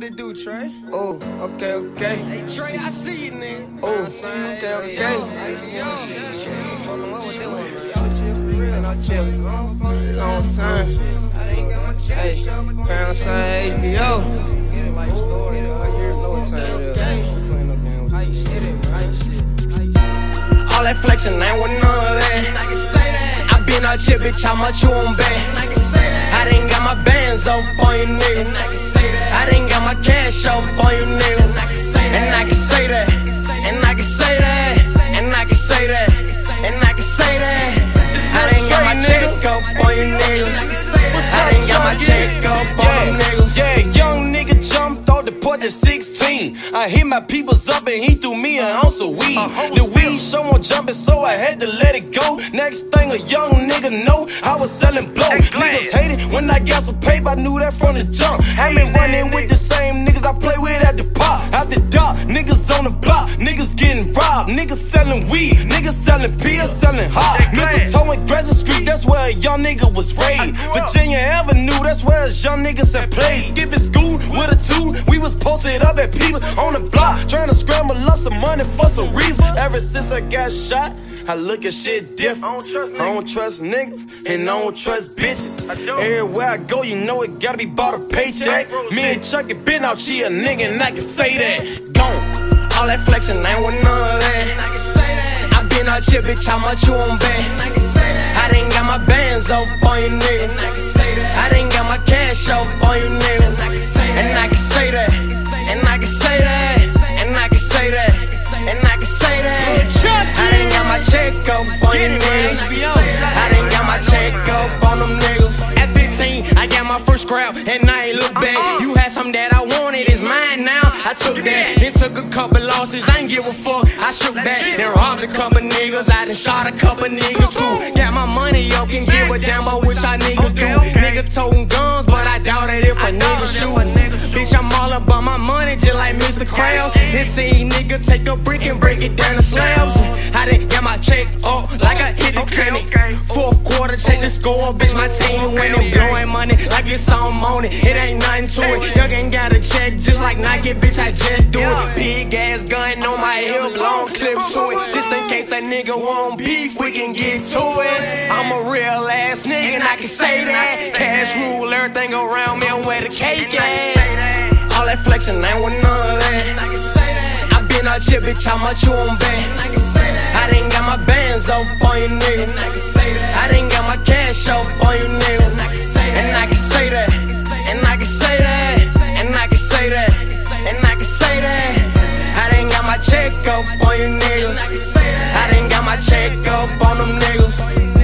What it do, Tray? Oh, okay, okay. Hey, Tray, I see you, nigga. Oh, okay, okay, okay. Fucking with that one, man. Y'all chill for real. No chill. It's on time. Hey, pound sign HBO. Get it like story. I hear know time it is. Playing no game with you. shit it, man. shit. All that flexing ain't with none of that. I can say that. I been out here, bitch, how much you on I back? can say that. I didn't got my bands up on you, nigga. I can say that. I didn't got my cash up on you, nigga. I can say that. And I can say that. And I can say that. And I can say that. And I can say that. I didn't got my check up on you, nigga. I didn't got my check up on them niggas. Yeah, young nigga jumped off the porch at 16. I hit my peoples up and he threw me an ounce of weed. The weed show on jumping, so I had to let it go. Next thing a young nigga know, I was selling blow. Niggas hated when I got some paper, I knew that from the jump. I been running with the same niggas I play with at the pop. At the dock, niggas on the block, niggas getting robbed, niggas selling weed, niggas selling pills, selling hot. Mistletoe and Gresham Street, that's where a young nigga was raised. Virginia Avenue, that's where us young niggas had played. Skipping school with a two, we was posted up at people on the block, trying to scramble up some money for some reason. Ever since I got shot, I look at shit different. I don't trust niggas, and I don't trust bitches. Everywhere I go, you know it gotta be bought a paycheck. Me and Chucky been out here, nigga, and I can say that. Gone. All that flexing ain't with none of that. I can say. I been out here, bitch, how much you on back? I can say. I didn't got my bands up on you, nigga. My on you, nigga. I can. And I can say that. And I can say that. And I can say that. And I can say that. I didn't got my check up on you, niggas. I didn't got my check up on them niggas. At 15, I got my first scrap, and I ain't look back. Uh-huh. You had something that I wanted, it's mine now. I took that, then took a couple losses. I ain't give a fuck. I shook back, then robbed a couple niggas. I done shot a couple niggas too. Got my money up, can give a damn about what y'all niggas do. Niggas toting guns, nigga shoot. Bitch, I'm all about my money, just like Mr. Krabs. Then see nigga take a brick and break it down to slabs. I done got my check up like I hit the clinic. Fourth quarter, check the score, bitch. My team winning, blowing money like it's on it. It ain't nothing to it. Young ain't got a check just like Nike, bitch. I just do it. Big ass gun on my hip, long clip to it. Just in case that nigga want beef, we can get to it. I'm a real ass nigga, and I can say that. Cash rule everything around me, I'm where the cake at. All that flexing ain't with none of that. I can say that. I been out here, bitch, how much you on back? I can say that. I didn't got my bands up on you, nigga. I can say that. I didn't got my cash up on you, nigga. I can say that. And I can say that. And I can say that. And I can say that. And I can say that. I didn't got my check up on you, niggas. I can say that. I didn't got my check up on them niggas.